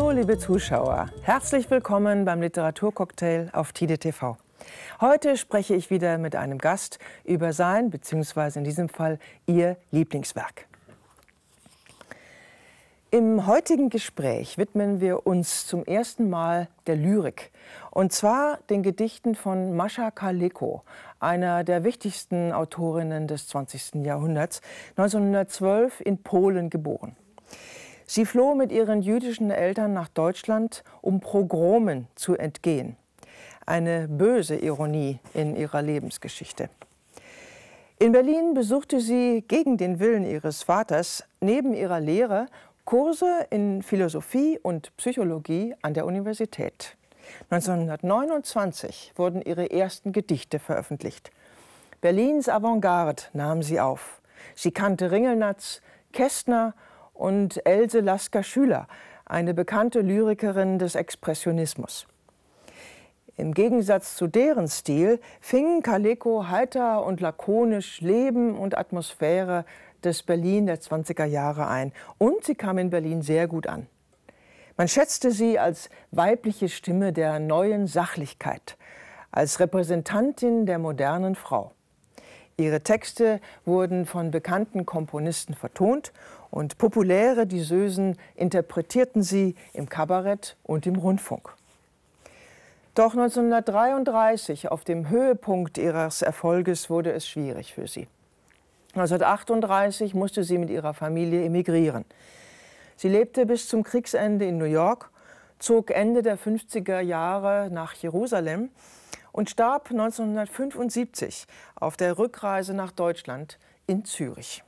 Hallo, liebe Zuschauer. Herzlich willkommen beim Literaturcocktail auf Tide TV. Heute spreche ich wieder mit einem Gast über sein, beziehungsweise in diesem Fall ihr Lieblingswerk. Im heutigen Gespräch widmen wir uns zum ersten Mal der Lyrik. Und zwar den Gedichten von Mascha Kaleko, einer der wichtigsten Autorinnen des 20. Jahrhunderts, 1912 in Polen geboren. Sie floh mit ihren jüdischen Eltern nach Deutschland, um Pogromen zu entgehen. Eine böse Ironie in ihrer Lebensgeschichte. In Berlin besuchte sie gegen den Willen ihres Vaters neben ihrer Lehre Kurse in Philosophie und Psychologie an der Universität. 1929 wurden ihre ersten Gedichte veröffentlicht. Berlins Avantgarde nahm sie auf. Sie kannte Ringelnatz, Kästner und Else Lasker-Schüler, eine bekannte Lyrikerin des Expressionismus. Im Gegensatz zu deren Stil fing Kaleko heiter und lakonisch Leben und Atmosphäre des Berlin der 20er Jahre ein. Und sie kam in Berlin sehr gut an. Man schätzte sie als weibliche Stimme der neuen Sachlichkeit, als Repräsentantin der modernen Frau. Ihre Texte wurden von bekannten Komponisten vertont und populäre Disösen interpretierten sie im Kabarett und im Rundfunk. Doch 1933, auf dem Höhepunkt ihres Erfolges, wurde es schwierig für sie. 1938 musste sie mit ihrer Familie emigrieren. Sie lebte bis zum Kriegsende in New York, zog Ende der 50er Jahre nach Jerusalem und starb 1975 auf der Rückreise nach Deutschland in Zürich.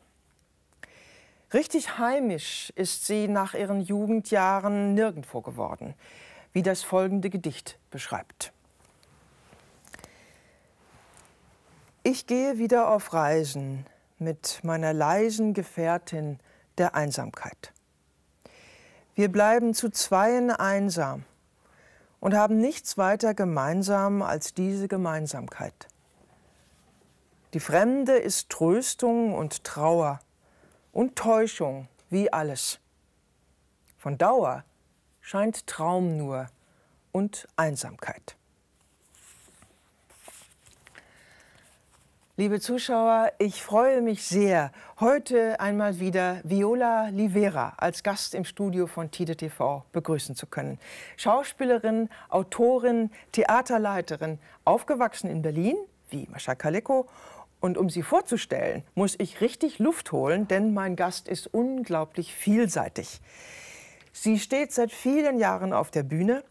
Richtig heimisch ist sie nach ihren Jugendjahren nirgendwo geworden, wie das folgende Gedicht beschreibt. Ich gehe wieder auf Reisen mit meiner leisen Gefährtin der Einsamkeit. Wir bleiben zu zweien einsam und haben nichts weiter gemeinsam als diese Gemeinsamkeit. Die Fremde ist Tröstung und Trauer und Täuschung wie alles. Von Dauer scheint Traum nur und Einsamkeit. Liebe Zuschauer, ich freue mich sehr, heute einmal wieder Viola Livera als Gast im Studio von Tide TV begrüßen zu können. Schauspielerin, Autorin, Theaterleiterin, aufgewachsen in Berlin, wie Mascha Kaleko. Und um sie vorzustellen, muss ich richtig Luft holen, denn mein Gast ist unglaublich vielseitig. Sie steht seit vielen Jahren auf der Bühne.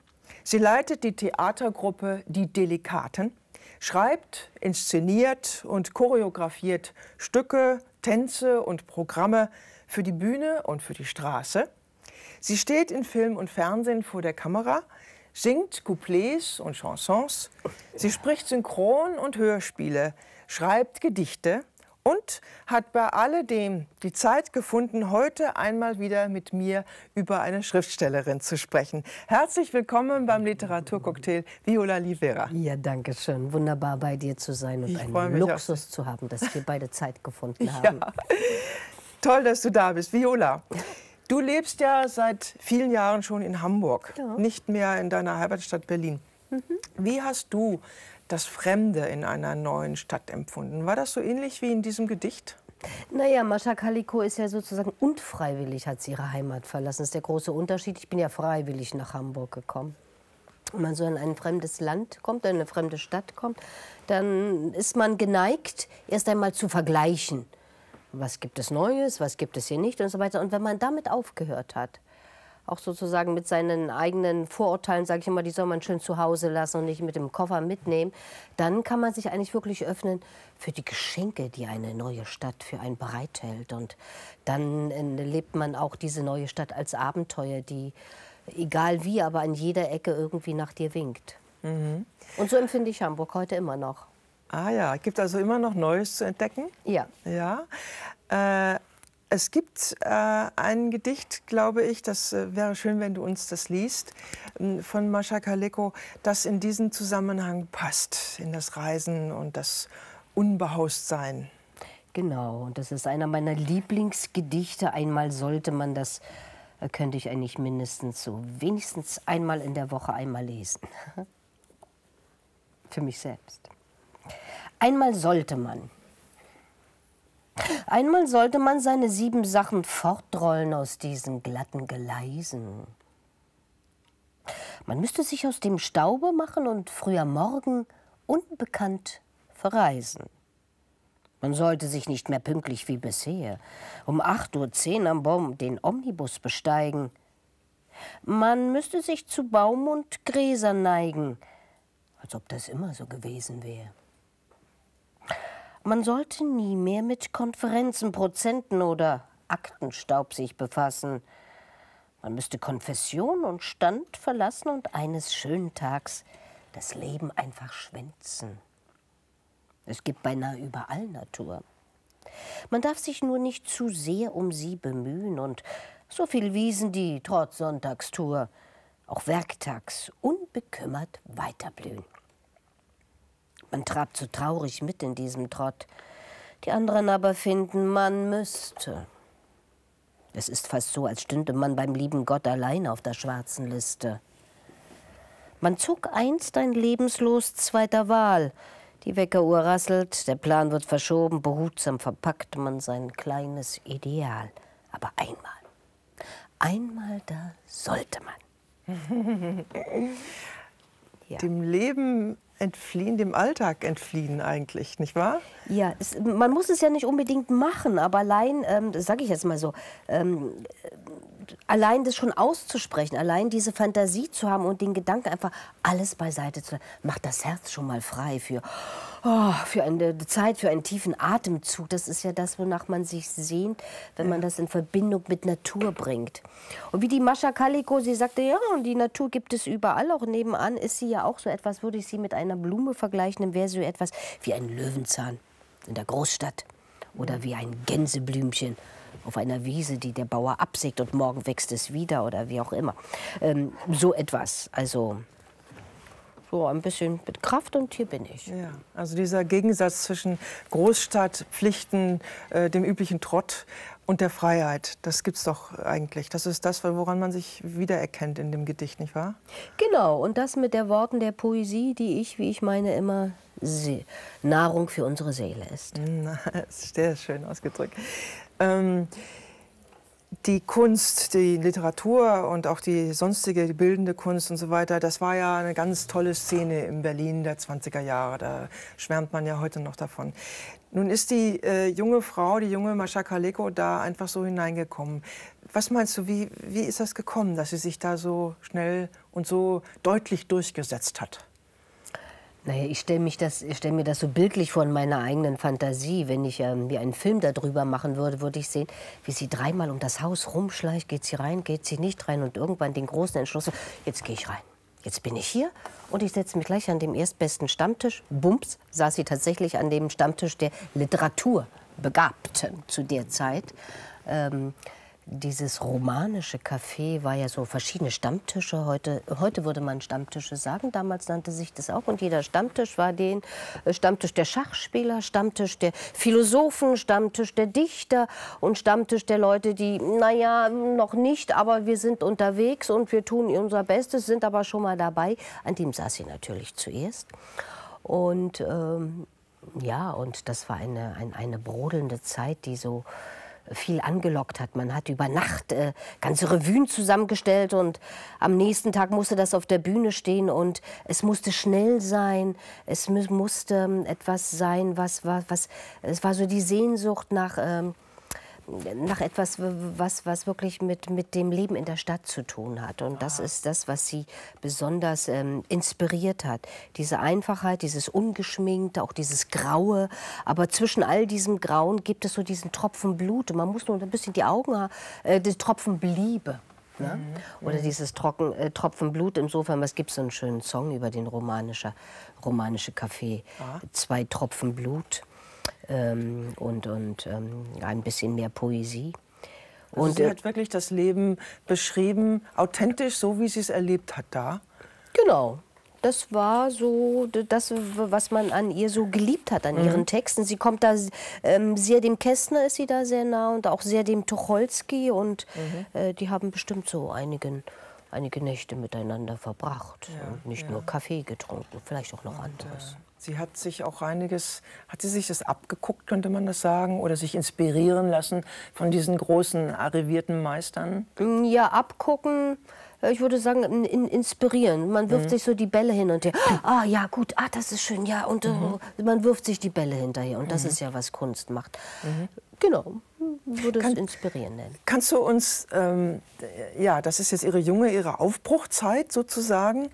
Sie leitet die Theatergruppe Die Delikaten schreibt, inszeniert und choreografiert Stücke, Tänze und Programme für die Bühne und für die Straße. Sie steht in Film und Fernsehen vor der Kamera, singt Couplets und Chansons, sie spricht Synchron und Hörspiele, schreibt Gedichte und hat bei alledem die Zeit gefunden, heute einmal wieder mit mir über eine Schriftstellerin zu sprechen. Herzlich willkommen beim Literaturcocktail Viola Livera. Ja, danke schön. Wunderbar bei dir zu sein und ich einen Luxus auch. zu haben, dass wir beide Zeit gefunden haben. Ja. Toll, dass du da bist. Viola, du lebst ja seit vielen Jahren schon in Hamburg, ja. nicht mehr in deiner Heimatstadt Berlin. Mhm. Wie hast du das Fremde in einer neuen Stadt empfunden. War das so ähnlich wie in diesem Gedicht? Naja, Mascha Kaliko ist ja sozusagen unfreiwillig, hat sie ihre Heimat verlassen. Das ist der große Unterschied. Ich bin ja freiwillig nach Hamburg gekommen. Wenn man so in ein fremdes Land kommt, in eine fremde Stadt kommt, dann ist man geneigt, erst einmal zu vergleichen. Was gibt es Neues, was gibt es hier nicht und so weiter. Und wenn man damit aufgehört hat, auch sozusagen mit seinen eigenen Vorurteilen, sage ich immer, die soll man schön zu Hause lassen und nicht mit dem Koffer mitnehmen, dann kann man sich eigentlich wirklich öffnen für die Geschenke, die eine neue Stadt für einen bereithält. Und dann erlebt man auch diese neue Stadt als Abenteuer, die, egal wie, aber an jeder Ecke irgendwie nach dir winkt. Mhm. Und so empfinde ich Hamburg heute immer noch. Ah ja, gibt also immer noch Neues zu entdecken? Ja. Ja. Äh, es gibt äh, ein Gedicht, glaube ich, das äh, wäre schön, wenn du uns das liest, von Mascha Kaleko, das in diesen Zusammenhang passt, in das Reisen und das Unbehaustsein. Genau, und das ist einer meiner Lieblingsgedichte. Einmal sollte man das äh, könnte ich eigentlich mindestens so wenigstens einmal in der Woche einmal lesen. Für mich selbst. Einmal sollte man. Einmal sollte man seine sieben Sachen fortrollen aus diesen glatten Geleisen. Man müsste sich aus dem Staube machen und früher Morgen unbekannt verreisen. Man sollte sich nicht mehr pünktlich wie bisher um 8.10 Uhr am Baum den Omnibus besteigen. Man müsste sich zu Baum und Gräsern neigen, als ob das immer so gewesen wäre. Man sollte nie mehr mit Konferenzen, Prozenten oder Aktenstaub sich befassen. Man müsste Konfession und Stand verlassen und eines schönen Tags das Leben einfach schwänzen. Es gibt beinahe überall Natur. Man darf sich nur nicht zu sehr um sie bemühen und so viel Wiesen, die trotz Sonntagstour auch werktags unbekümmert weiterblühen. Man trabt so traurig mit in diesem Trott. Die anderen aber finden, man müsste. Es ist fast so, als stünde man beim lieben Gott allein auf der schwarzen Liste. Man zog einst ein Lebenslos zweiter Wahl. Die Weckeruhr rasselt, der Plan wird verschoben, behutsam verpackt man sein kleines Ideal. Aber einmal, einmal da sollte man. ja. Dem Leben entfliehen, dem Alltag entfliehen eigentlich, nicht wahr? Ja, es, man muss es ja nicht unbedingt machen, aber allein, ähm, das sage ich jetzt mal so, ähm, allein das schon auszusprechen, allein diese Fantasie zu haben und den Gedanken einfach alles beiseite zu macht das Herz schon mal frei für, oh, für eine Zeit, für einen tiefen Atemzug. Das ist ja das, wonach man sich sehnt, wenn man das in Verbindung mit Natur bringt. Und wie die Mascha Kaliko, sie sagte, ja, und die Natur gibt es überall, auch nebenan ist sie ja auch so etwas, würde ich sie mit einer Blume vergleichen, dann wäre sie so etwas wie ein Löwenzahn in der Großstadt oder wie ein Gänseblümchen auf einer Wiese, die der Bauer absägt und morgen wächst es wieder oder wie auch immer. Ähm, so etwas. Also so ein bisschen mit Kraft und hier bin ich. Ja, also dieser Gegensatz zwischen Großstadt, Pflichten, äh, dem üblichen Trott und der Freiheit, das gibt es doch eigentlich. Das ist das, woran man sich wiedererkennt in dem Gedicht, nicht wahr? Genau, und das mit der Worten der Poesie, die ich, wie ich meine, immer Nahrung für unsere Seele ist. Sehr schön ausgedrückt. Ähm, die Kunst, die Literatur und auch die sonstige die bildende Kunst und so weiter, das war ja eine ganz tolle Szene in Berlin der 20er Jahre. Da schwärmt man ja heute noch davon. Nun ist die äh, junge Frau, die junge Mascha Kaleko, da einfach so hineingekommen. Was meinst du, wie, wie ist das gekommen, dass sie sich da so schnell und so deutlich durchgesetzt hat? Naja, ich stelle stell mir das so bildlich vor in meiner eigenen Fantasie. Wenn ich ähm, mir einen Film darüber machen würde, würde ich sehen, wie sie dreimal um das Haus rumschleicht. Geht sie rein, geht sie nicht rein und irgendwann den großen Entschluss, jetzt gehe ich rein. Jetzt bin ich hier und ich setze mich gleich an dem erstbesten Stammtisch. Bums, saß sie tatsächlich an dem Stammtisch der Literaturbegabten zu der Zeit. Ähm, dieses romanische Café war ja so verschiedene Stammtische. Heute, heute würde man Stammtische sagen. Damals nannte sich das auch. Und jeder Stammtisch war den äh, Stammtisch der Schachspieler, Stammtisch der Philosophen, Stammtisch der Dichter und Stammtisch der Leute, die, naja, noch nicht, aber wir sind unterwegs und wir tun unser Bestes, sind aber schon mal dabei. An dem saß sie natürlich zuerst. Und ähm, ja, und das war eine, eine, eine brodelnde Zeit, die so viel angelockt hat. Man hat über Nacht äh, ganze Revuen zusammengestellt und am nächsten Tag musste das auf der Bühne stehen und es musste schnell sein. Es musste ähm, etwas sein, was, was, was, es war so die Sehnsucht nach, ähm, nach etwas, was, was wirklich mit, mit dem Leben in der Stadt zu tun hat. Und das ist das, was sie besonders ähm, inspiriert hat. Diese Einfachheit, dieses Ungeschminkte, auch dieses Graue. Aber zwischen all diesem Grauen gibt es so diesen Tropfen Blut. Und man muss nur ein bisschen die Augen haben, äh, die Tropfen Bliebe. Ne? Mhm. Oder dieses Trocken, äh, Tropfen Blut. Insofern, es gibt so einen schönen Song über den romanische, romanische Kaffee. Ah. Zwei Tropfen Blut ähm, und, und ähm, ein bisschen mehr Poesie. Also und, sie äh, hat wirklich das Leben beschrieben, authentisch, so wie sie es erlebt hat da? Genau. das war so das, was man an ihr so geliebt hat, an mhm. ihren Texten. Sie kommt da ähm, sehr dem Kästner ist sie da sehr nah und auch sehr dem Tucholsky und mhm. äh, die haben bestimmt so einigen, einige Nächte miteinander verbracht ja, und nicht ja. nur Kaffee getrunken, vielleicht auch noch anderes. Äh, sie hat sich auch einiges, hat sie sich das abgeguckt, könnte man das sagen, oder sich inspirieren lassen von diesen großen arrivierten Meistern? Ja, abgucken ich würde sagen, in, inspirieren. Man wirft mhm. sich so die Bälle hin und her. Ah, ja, gut, ah, das ist schön, ja. Und äh, mhm. man wirft sich die Bälle hinterher. Und das mhm. ist ja, was Kunst macht. Mhm. Genau, würde Kann, es inspirieren nennen. Kannst du uns, ähm, ja, das ist jetzt Ihre junge, Ihre Aufbruchzeit sozusagen.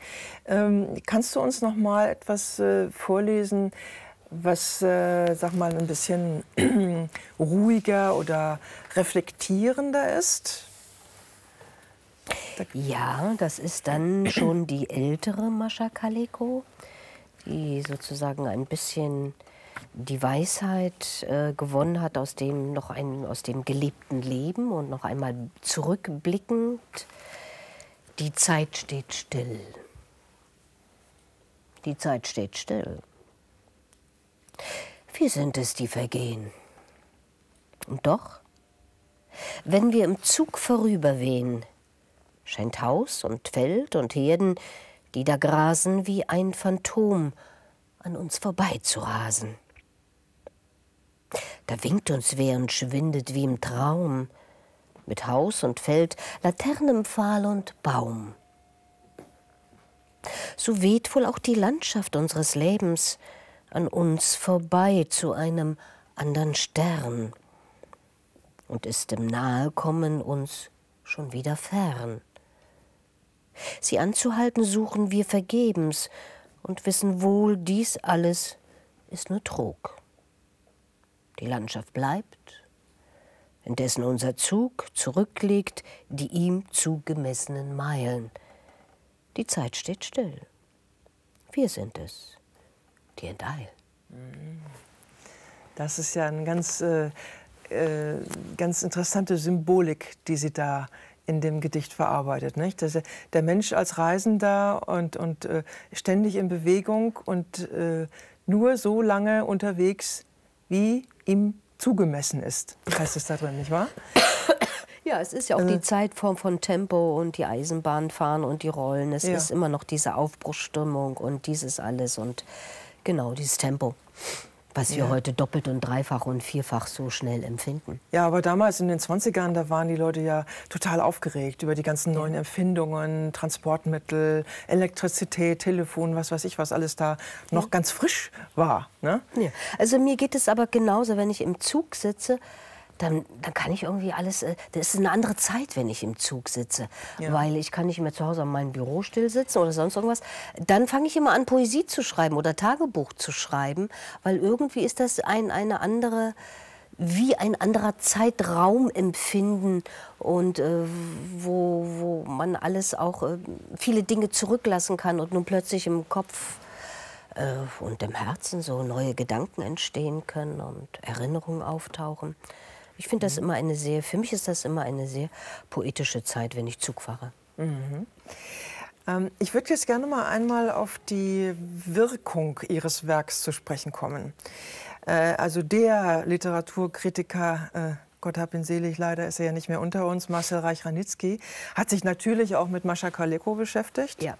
Ähm, kannst du uns noch mal etwas äh, vorlesen, was, äh, sag mal, ein bisschen ruhiger oder reflektierender ist? Ja, das ist dann schon die ältere Mascha Kaleko, die sozusagen ein bisschen die Weisheit äh, gewonnen hat aus dem noch ein, aus dem gelebten Leben und noch einmal zurückblickend. Die Zeit steht still. Die Zeit steht still. Wir sind es, die vergehen. Und doch, wenn wir im Zug vorüberwehen, scheint Haus und Feld und Herden, die da grasen wie ein Phantom, an uns vorbei zu rasen. Da winkt uns wer und schwindet wie im Traum, mit Haus und Feld, Laternenpfahl und Baum. So weht wohl auch die Landschaft unseres Lebens an uns vorbei zu einem andern Stern und ist im Nahekommen uns schon wieder fern. Sie anzuhalten suchen wir vergebens und wissen wohl, dies alles ist nur Trug. Die Landschaft bleibt, indessen unser Zug zurücklegt die ihm zugemessenen Meilen. Die Zeit steht still. Wir sind es, die enteilen. Das ist ja eine ganz, äh, äh, ganz interessante Symbolik, die Sie da in dem Gedicht verarbeitet. Nicht? Das, der Mensch als Reisender und, und äh, ständig in Bewegung und äh, nur so lange unterwegs, wie ihm zugemessen ist, heißt es da drin, nicht wahr? Ja, es ist ja auch die äh. Zeitform von Tempo und die Eisenbahn fahren und die Rollen. Es ja. ist immer noch diese Aufbruchsstimmung und dieses alles und genau dieses Tempo was wir ja. heute doppelt und dreifach und vierfach so schnell empfinden. Ja, aber damals in den 20ern, da waren die Leute ja total aufgeregt über die ganzen neuen ja. Empfindungen, Transportmittel, Elektrizität, Telefon, was weiß ich, was alles da noch ja. ganz frisch war. Ne? Also mir geht es aber genauso, wenn ich im Zug sitze dann, dann kann ich irgendwie alles, äh, das ist eine andere Zeit, wenn ich im Zug sitze, ja. weil ich kann nicht mehr zu Hause an meinem Büro still sitzen oder sonst irgendwas. Dann fange ich immer an, Poesie zu schreiben oder Tagebuch zu schreiben, weil irgendwie ist das ein, eine andere, wie ein anderer Zeitraum empfinden und äh, wo, wo man alles auch, äh, viele Dinge zurücklassen kann und nun plötzlich im Kopf äh, und im Herzen so neue Gedanken entstehen können und Erinnerungen auftauchen. Ich finde das mhm. immer eine sehr, für mich ist das immer eine sehr poetische Zeit, wenn ich Zug fahre. Mhm. Ähm, ich würde jetzt gerne mal einmal auf die Wirkung Ihres Werks zu sprechen kommen. Äh, also der Literaturkritiker, äh, Gott hab ihn selig, leider ist er ja nicht mehr unter uns, Marcel Reich-Ranitzky, hat sich natürlich auch mit Mascha Kaleko beschäftigt. Ja.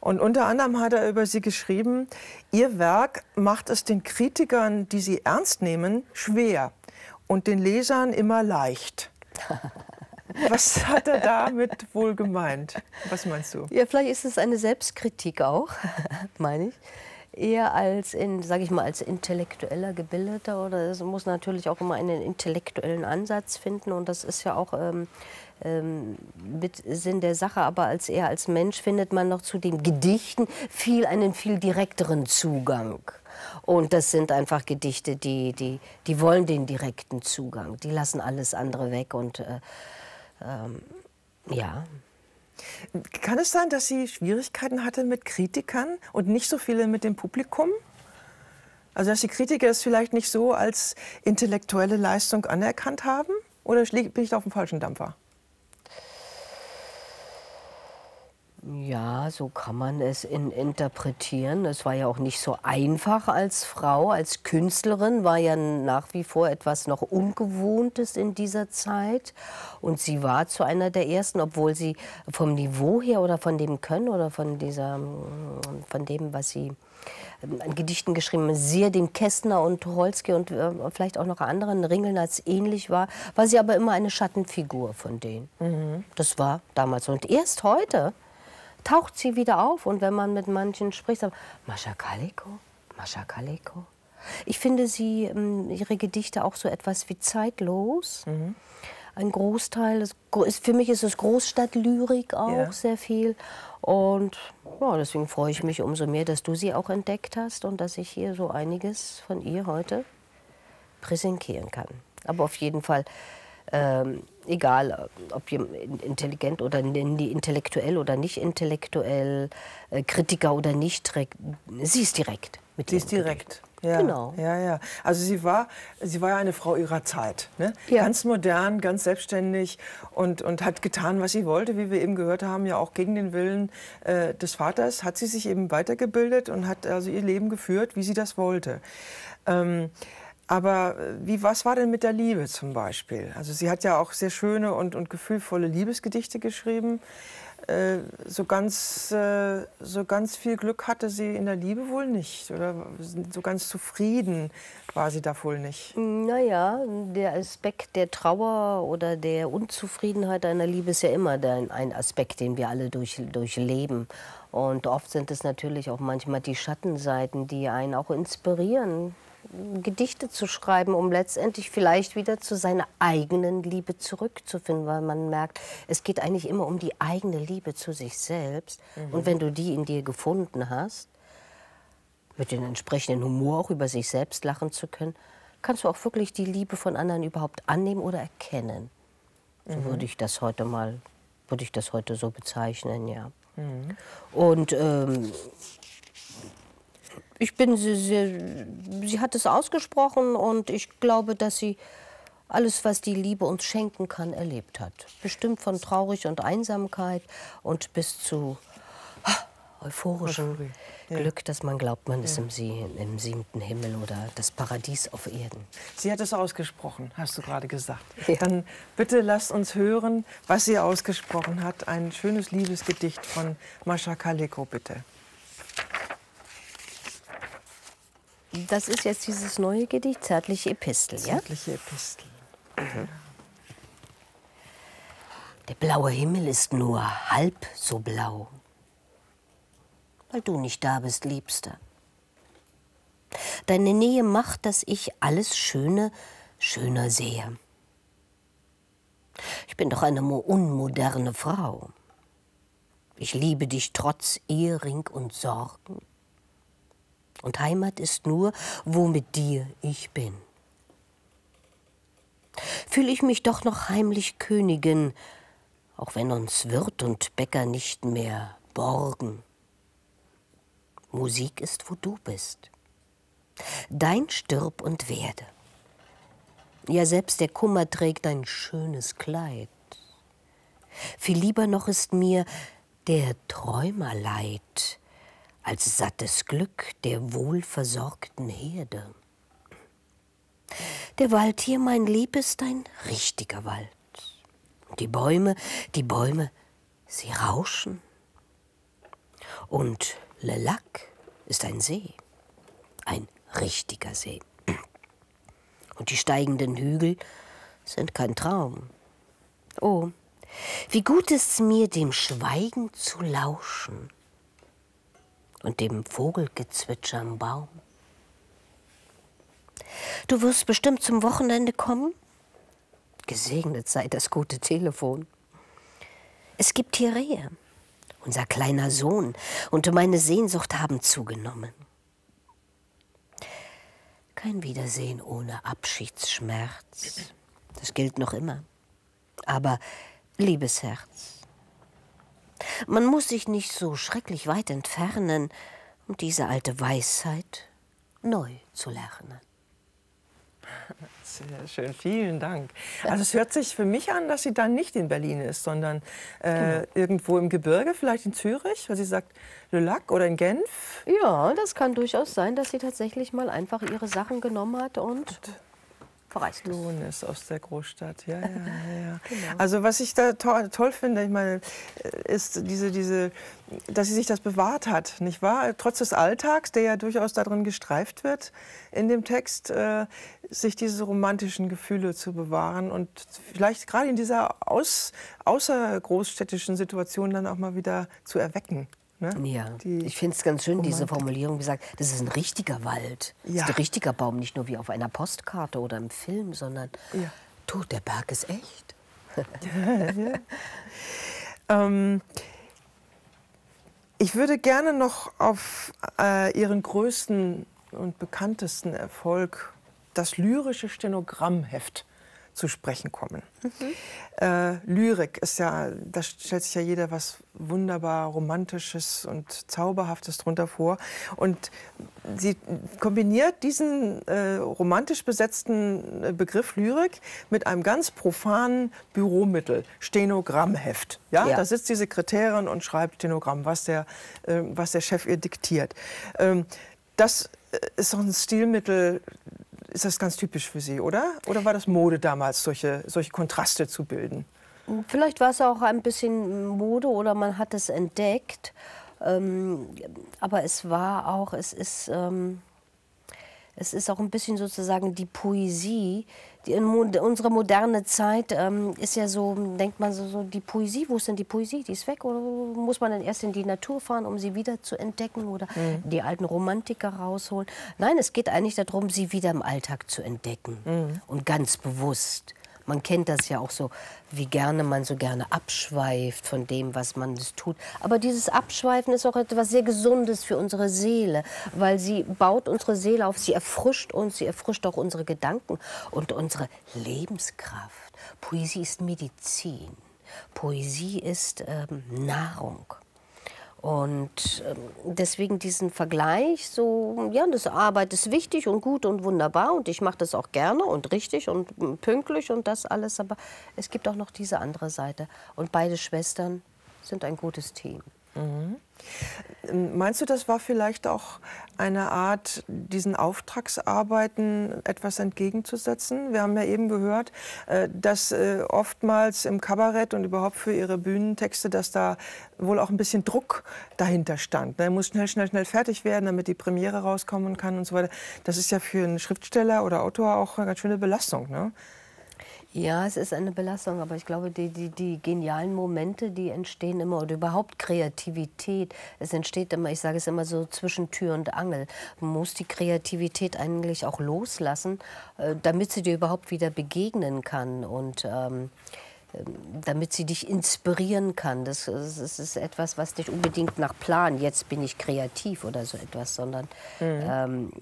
Und unter anderem hat er über sie geschrieben, ihr Werk macht es den Kritikern, die sie ernst nehmen, schwer und den Lesern immer leicht. Was hat er damit wohl gemeint? Was meinst du? Ja, vielleicht ist es eine Selbstkritik auch, meine ich. Eher als in, sage ich mal, als intellektueller Gebildeter oder es muss natürlich auch immer einen intellektuellen Ansatz finden und das ist ja auch ähm, ähm, mit Sinn der Sache, aber als eher als Mensch findet man noch zu den Gedichten viel einen viel direkteren Zugang. Und das sind einfach Gedichte, die, die, die wollen den direkten Zugang. Die lassen alles andere weg. Und äh, ähm, ja. Kann es sein, dass sie Schwierigkeiten hatte mit Kritikern und nicht so viele mit dem Publikum? Also dass die Kritiker es vielleicht nicht so als intellektuelle Leistung anerkannt haben? Oder bin ich da auf dem falschen Dampfer? Ja, so kann man es in, interpretieren. Es war ja auch nicht so einfach als Frau, als Künstlerin war ja nach wie vor etwas noch Ungewohntes in dieser Zeit. Und sie war zu einer der ersten, obwohl sie vom Niveau her oder von dem Können oder von, dieser, von dem, was sie an Gedichten geschrieben, sehr dem Kästner und Tucholsky und äh, vielleicht auch noch anderen Ringeln als ähnlich war, war sie aber immer eine Schattenfigur von denen. Mhm. Das war damals. Und erst heute taucht sie wieder auf und wenn man mit manchen spricht, sagt Mascha Kaleko, Mascha Kaleko. Ich finde sie, ähm, ihre Gedichte auch so etwas wie zeitlos. Mhm. Ein Großteil, ist, für mich ist es Großstadtlyrik auch ja. sehr viel. Und ja, deswegen freue ich mich umso mehr, dass du sie auch entdeckt hast und dass ich hier so einiges von ihr heute präsentieren kann. Aber auf jeden Fall, ähm, egal ob intelligent oder intellektuell oder nicht intellektuell, äh, Kritiker oder nicht, sie ist direkt. Mit sie ist direkt. Ja, genau. Ja, ja. Also sie war, sie war ja eine Frau ihrer Zeit. Ne? Ja. Ganz modern, ganz selbstständig und, und hat getan, was sie wollte, wie wir eben gehört haben, ja auch gegen den Willen äh, des Vaters, hat sie sich eben weitergebildet und hat also ihr Leben geführt, wie sie das wollte. Ähm, aber äh, wie, was war denn mit der Liebe zum Beispiel? Also sie hat ja auch sehr schöne und, und gefühlvolle Liebesgedichte geschrieben. Äh, so, ganz, äh, so ganz viel Glück hatte sie in der Liebe wohl nicht. Oder so ganz zufrieden war sie da wohl nicht. Naja, der Aspekt der Trauer oder der Unzufriedenheit einer Liebe ist ja immer ein Aspekt, den wir alle durch, durchleben. Und oft sind es natürlich auch manchmal die Schattenseiten, die einen auch inspirieren Gedichte zu schreiben, um letztendlich vielleicht wieder zu seiner eigenen Liebe zurückzufinden, weil man merkt, es geht eigentlich immer um die eigene Liebe zu sich selbst. Mhm. Und wenn du die in dir gefunden hast, mit dem entsprechenden Humor auch über sich selbst lachen zu können, kannst du auch wirklich die Liebe von anderen überhaupt annehmen oder erkennen. So mhm. würde ich das heute mal, würde ich das heute so bezeichnen, ja. Mhm. Und ähm, ich bin sie, sie, sie hat es ausgesprochen und ich glaube, dass sie alles, was die Liebe uns schenken kann, erlebt hat. Bestimmt von Traurig und Einsamkeit und bis zu euphorischem ja. Glück, dass man glaubt, man ja. ist im, Sie im siebten Himmel oder das Paradies auf Erden. Sie hat es ausgesprochen, hast du gerade gesagt. Ja. Dann bitte lasst uns hören, was sie ausgesprochen hat. Ein schönes Liebesgedicht von Mascha Kaleko, bitte. Das ist jetzt dieses neue Gedicht, Zärtliche Epistel, ja? Zärtliche Epistel. Mhm. Der blaue Himmel ist nur halb so blau, weil du nicht da bist, Liebster. Deine Nähe macht, dass ich alles Schöne schöner sehe. Ich bin doch eine unmoderne Frau. Ich liebe dich trotz Ehering und Sorgen. Und Heimat ist nur, wo mit dir ich bin. Fühle ich mich doch noch heimlich Königin, auch wenn uns Wirt und Bäcker nicht mehr borgen. Musik ist, wo du bist. Dein stirb und werde. Ja, selbst der Kummer trägt ein schönes Kleid. Viel lieber noch ist mir der Träumerleid, als sattes Glück der wohlversorgten Herde. Der Wald hier, mein Lieb, ist ein richtiger Wald. Die Bäume, die Bäume, sie rauschen. Und Le Lac ist ein See, ein richtiger See. Und die steigenden Hügel sind kein Traum. Oh, wie gut ist's mir, dem Schweigen zu lauschen und dem Vogelgezwitscher am Baum. Du wirst bestimmt zum Wochenende kommen? Gesegnet sei das gute Telefon. Es gibt hier Rehe, unser kleiner Sohn, und meine Sehnsucht haben zugenommen. Kein Wiedersehen ohne Abschiedsschmerz. Das gilt noch immer. Aber, liebes Herz, man muss sich nicht so schrecklich weit entfernen, um diese alte Weisheit neu zu lernen. Sehr schön, vielen Dank. Also es hört sich für mich an, dass sie dann nicht in Berlin ist, sondern äh, genau. irgendwo im Gebirge, vielleicht in Zürich, weil sie sagt Le Lac oder in Genf. Ja, das kann durchaus sein, dass sie tatsächlich mal einfach ihre Sachen genommen hat und, und verreist Lohn ist aus der Großstadt. Ja, ja, ja. genau. Also was ich da to toll finde, ich meine, äh, ist diese, diese, dass sie sich das bewahrt hat, nicht wahr? Trotz des Alltags, der ja durchaus darin gestreift wird in dem Text, äh, sich diese romantischen Gefühle zu bewahren und vielleicht gerade in dieser aus, außergroßstädtischen Situation dann auch mal wieder zu erwecken. Ne? Ja, die ich finde es ganz schön, Romantik. diese Formulierung, wie gesagt, das ist ein richtiger Wald. Ja. Das ist ein richtiger Baum, nicht nur wie auf einer Postkarte oder im Film, sondern ja. du, der Berg ist echt. ja, ähm, ich würde gerne noch auf äh, Ihren größten und bekanntesten Erfolg, das lyrische Stenogrammheft, zu sprechen kommen. Mhm. Äh, Lyrik ist ja, da stellt sich ja jeder was wunderbar Romantisches und Zauberhaftes drunter vor. Und sie kombiniert diesen äh, romantisch besetzten äh, Begriff Lyrik mit einem ganz profanen Büromittel, Stenogrammheft. Ja? ja. Da sitzt die Sekretärin und schreibt Stenogramm, was der, äh, was der Chef ihr diktiert. Ähm, das äh, ist doch ein Stilmittel, ist das ganz typisch für Sie, oder? Oder war das Mode damals, solche, solche Kontraste zu bilden? Vielleicht war es auch ein bisschen Mode oder man hat es entdeckt. Ähm, aber es war auch, es ist, ähm, es ist auch ein bisschen sozusagen die Poesie, die in unsere moderne Zeit ähm, ist ja so, denkt man so, so, die Poesie, wo ist denn die Poesie? Die ist weg oder muss man dann erst in die Natur fahren, um sie wieder zu entdecken oder mhm. die alten Romantiker rausholen? Nein, es geht eigentlich darum, sie wieder im Alltag zu entdecken mhm. und ganz bewusst. Man kennt das ja auch so, wie gerne man so gerne abschweift von dem, was man tut. Aber dieses Abschweifen ist auch etwas sehr Gesundes für unsere Seele, weil sie baut unsere Seele auf, sie erfrischt uns, sie erfrischt auch unsere Gedanken und unsere Lebenskraft. Poesie ist Medizin. Poesie ist ähm, Nahrung. Und ähm, deswegen diesen Vergleich, so, ja, das Arbeit ist wichtig und gut und wunderbar und ich mache das auch gerne und richtig und hm, pünktlich und das alles, aber es gibt auch noch diese andere Seite. Und beide Schwestern sind ein gutes Team. Mhm. Meinst du, das war vielleicht auch eine Art, diesen Auftragsarbeiten etwas entgegenzusetzen? Wir haben ja eben gehört, äh, dass äh, oftmals im Kabarett und überhaupt für ihre Bühnentexte, dass da wohl auch ein bisschen Druck dahinter stand. Er muss schnell, schnell, schnell fertig werden, damit die Premiere rauskommen kann und so weiter. Das ist ja für einen Schriftsteller oder Autor auch eine ganz schöne Belastung. Ne? Ja, es ist eine Belastung, aber ich glaube, die, die, die genialen Momente, die entstehen immer, oder überhaupt Kreativität, es entsteht immer, ich sage es immer so, zwischen Tür und Angel. Man muss die Kreativität eigentlich auch loslassen, äh, damit sie dir überhaupt wieder begegnen kann. Und ähm, damit sie dich inspirieren kann. Das, das, ist etwas, was nicht unbedingt nach Plan, jetzt bin ich kreativ oder so etwas, sondern mhm. ähm,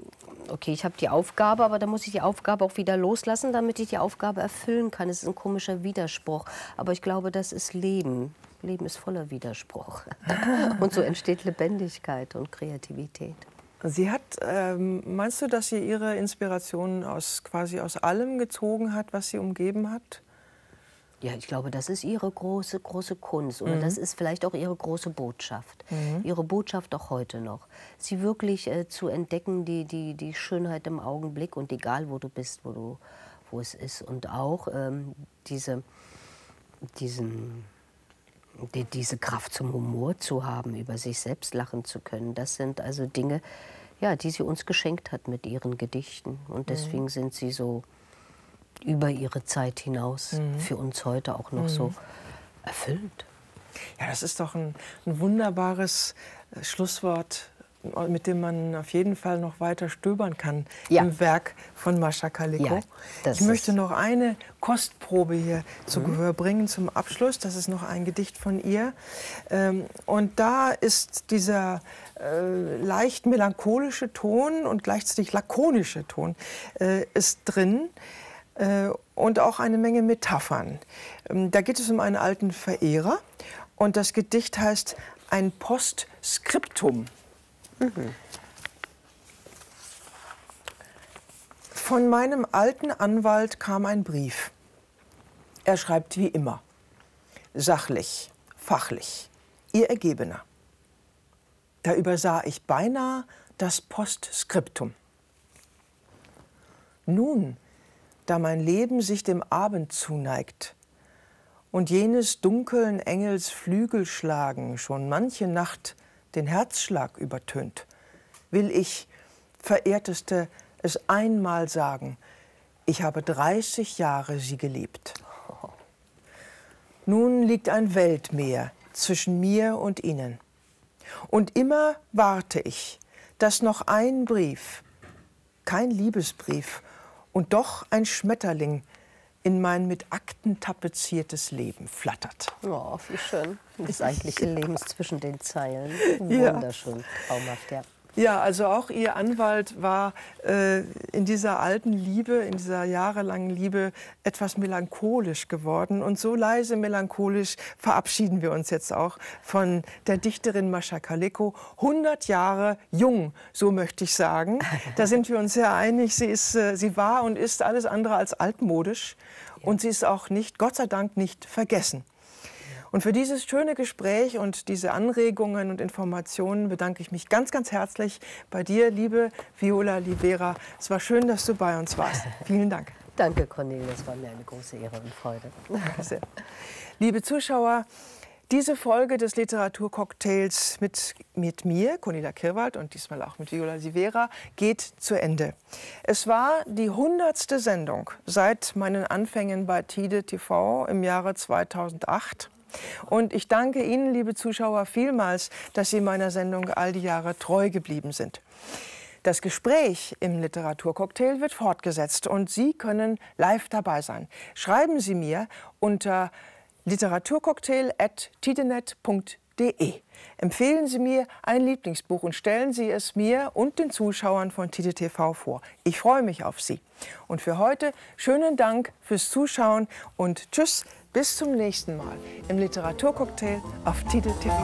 okay, ich habe die Aufgabe, aber dann muss ich die Aufgabe auch wieder loslassen, damit ich die Aufgabe erfüllen kann. Es ist ein komischer Widerspruch, aber ich glaube, das ist Leben. Leben ist voller Widerspruch. und so entsteht Lebendigkeit und Kreativität. Sie hat, ähm, meinst du, dass sie ihre Inspirationen aus quasi aus allem gezogen hat, was sie umgeben hat? Ja, ich glaube, das ist ihre große, große Kunst oder mhm. das ist vielleicht auch ihre große Botschaft. Mhm. Ihre Botschaft auch heute noch. Sie wirklich äh, zu entdecken, die, die, die Schönheit im Augenblick und egal, wo du bist, wo, du, wo es ist. Und auch ähm, diese, diesen, die, diese Kraft zum Humor zu haben, über sich selbst lachen zu können. Das sind also Dinge, ja, die sie uns geschenkt hat mit ihren Gedichten. Und deswegen mhm. sind sie so über ihre Zeit hinaus mhm. für uns heute auch noch mhm. so erfüllend. Ja, das ist doch ein, ein wunderbares äh, Schlusswort mit dem man auf jeden Fall noch weiter stöbern kann ja. im Werk von Mascha Kaliko. Ja, ich möchte noch eine Kostprobe hier mhm. zu Gehör bringen zum Abschluss. Das ist noch ein Gedicht von ihr. Ähm, und da ist dieser äh, leicht melancholische Ton und gleichzeitig lakonische Ton äh, ist drin. Äh, und auch eine Menge Metaphern. Ähm, da geht es um einen alten Verehrer und das Gedicht heißt ein Postskriptum. Mhm. Von meinem alten Anwalt kam ein Brief. Er schreibt wie immer. Sachlich, fachlich, Ihr Ergebener. Da übersah ich beinahe das Postskriptum. Nun, da mein Leben sich dem Abend zuneigt und jenes dunkeln Engels Flügelschlagen schon manche Nacht den Herzschlag übertönt, will ich, verehrteste, es einmal sagen, ich habe 30 Jahre sie geliebt. Nun liegt ein Weltmeer zwischen mir und Ihnen. Und immer warte ich, dass noch ein Brief, kein Liebesbrief, und doch ein Schmetterling in mein mit Akten tapeziertes Leben flattert. Oh, wie schön. Das eigentliche Leben zwischen den Zeilen. Wunderschön, traumhaft, ja. Ja, also auch Ihr Anwalt war äh, in dieser alten Liebe, in dieser jahrelangen Liebe etwas melancholisch geworden. Und so leise melancholisch verabschieden wir uns jetzt auch von der Dichterin Mascha Kaleko. 100 Jahre jung, so möchte ich sagen. Da sind wir uns sehr einig. Sie, ist, äh, sie war und ist alles andere als altmodisch. Und sie ist auch nicht, Gott sei Dank, nicht vergessen. Und für dieses schöne Gespräch und diese Anregungen und Informationen bedanke ich mich ganz, ganz herzlich bei dir, liebe Viola Livera. Es war schön, dass du bei uns warst. Vielen Dank. Danke, Cornelia. Es war mir eine große Ehre und Freude. Sehr. Liebe Zuschauer, diese Folge des Literaturcocktails mit, mit mir, Cornelia Kirwald und diesmal auch mit Viola Sivera, geht zu Ende. Es war die hundertste Sendung seit meinen Anfängen bei Tide TV im Jahre 2008. Und ich danke Ihnen, liebe Zuschauer, vielmals, dass Sie meiner Sendung all die Jahre treu geblieben sind. Das Gespräch im Literaturcocktail wird fortgesetzt und Sie können live dabei sein. Schreiben Sie mir unter literaturcocktail.tidenet.de. Empfehlen Sie mir ein Lieblingsbuch und stellen Sie es mir und den Zuschauern von Tide TV vor. Ich freue mich auf Sie. Und für heute schönen Dank fürs Zuschauen und Tschüss, bis zum nächsten Mal im Literaturcocktail auf Tide TV.